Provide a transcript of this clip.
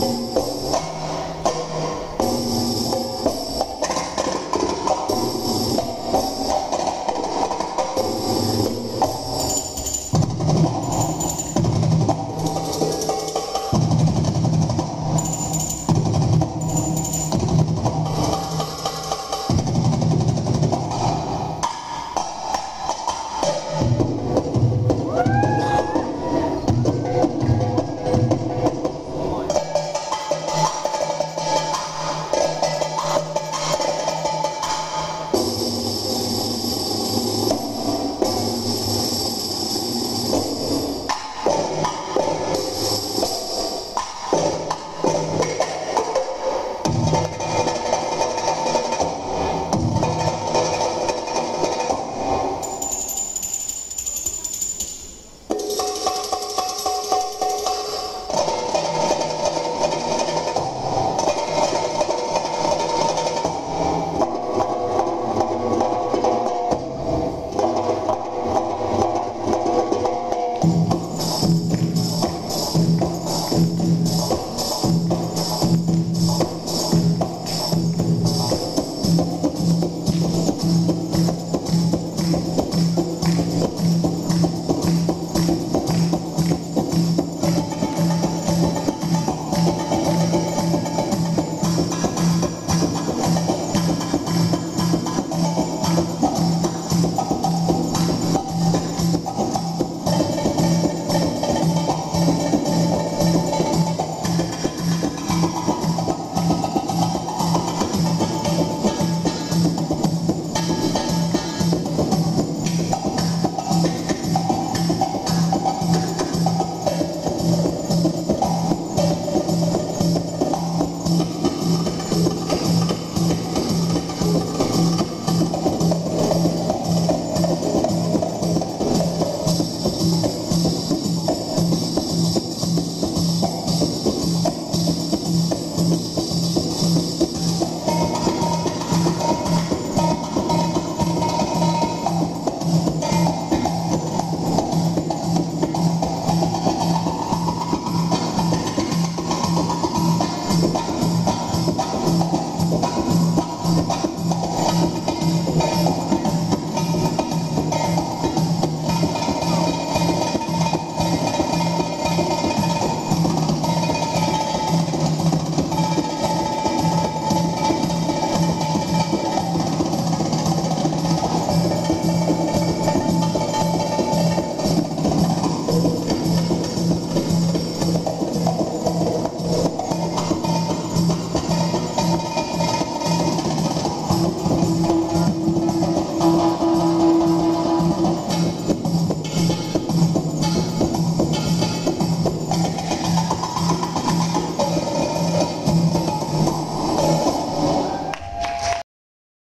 Oh.